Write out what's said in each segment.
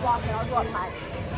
瓜瓢做盘。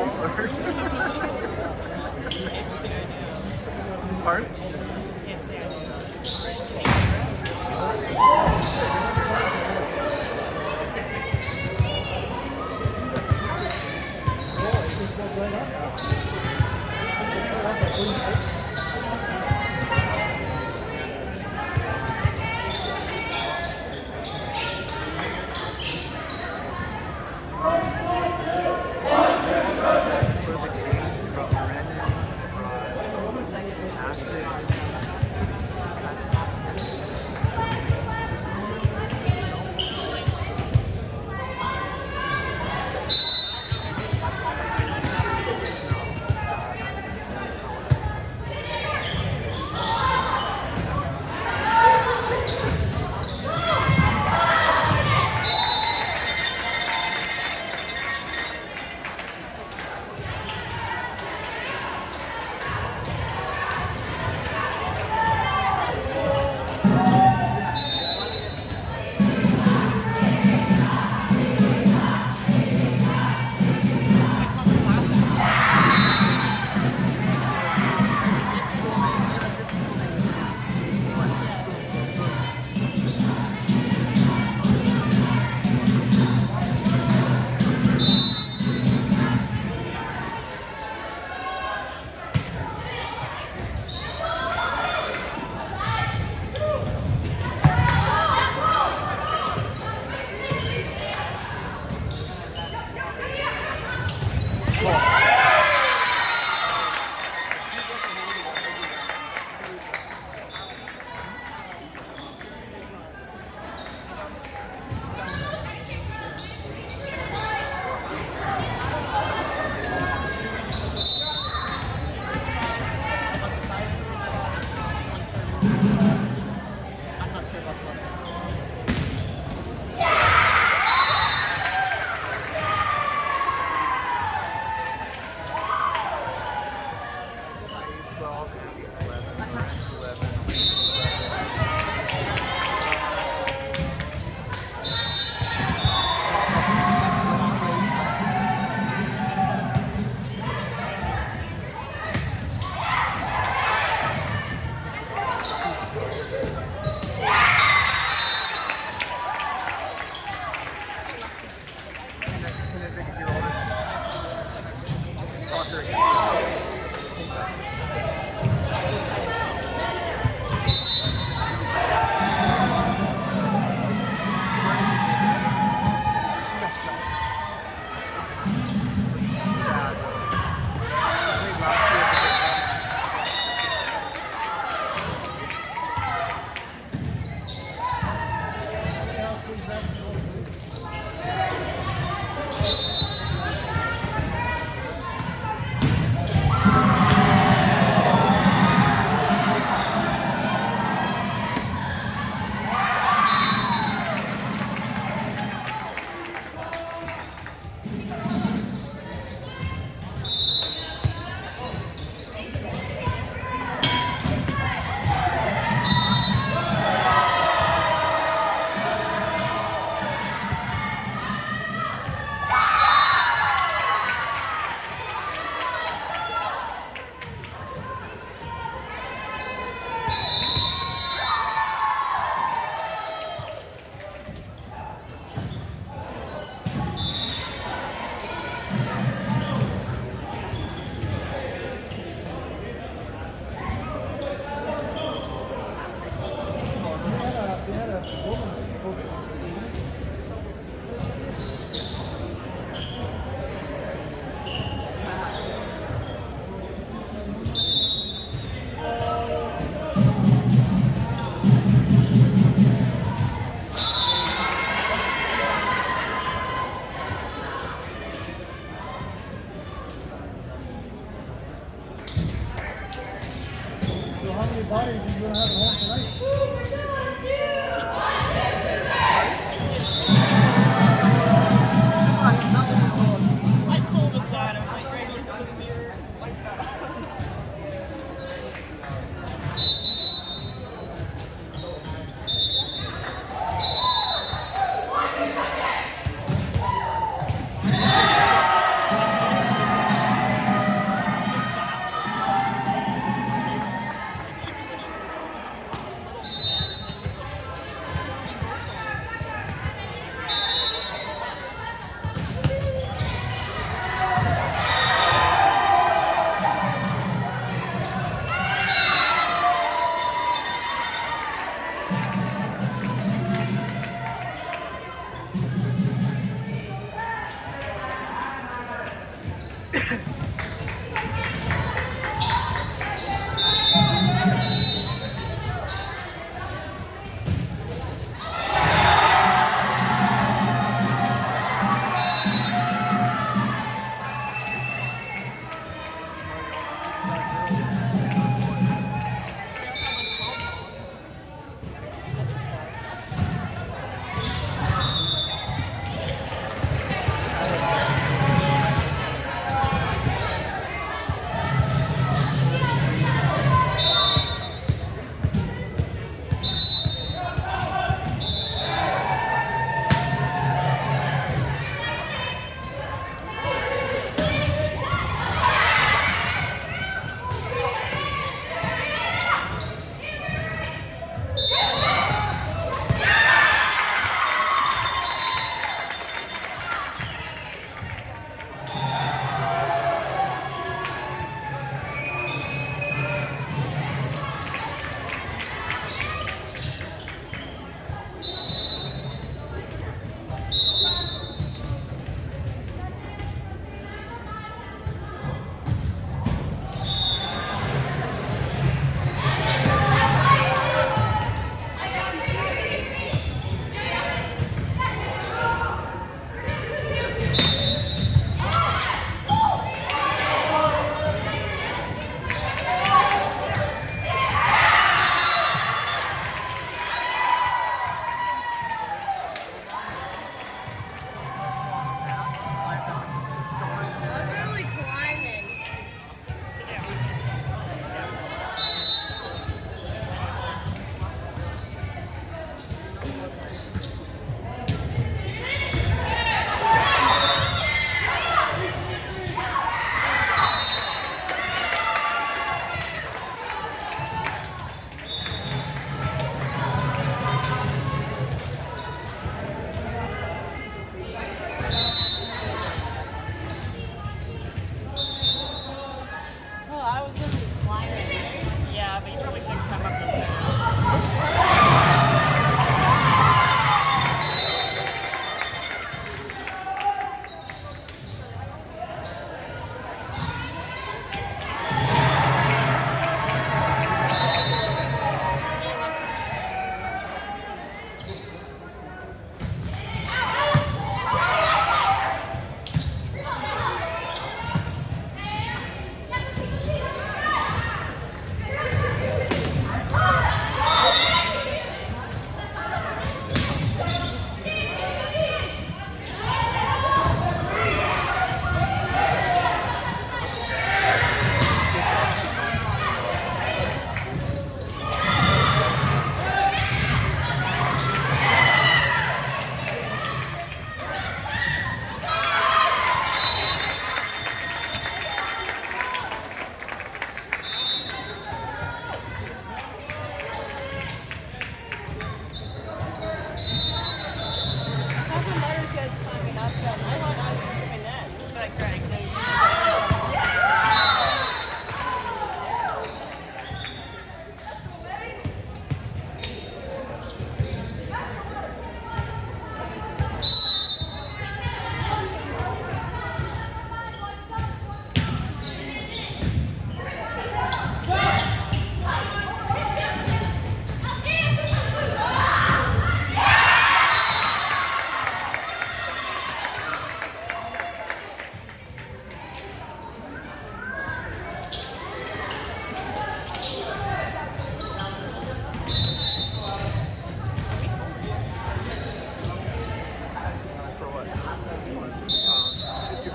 Pardon?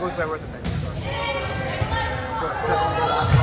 goes by where the next one. So it's definitely the last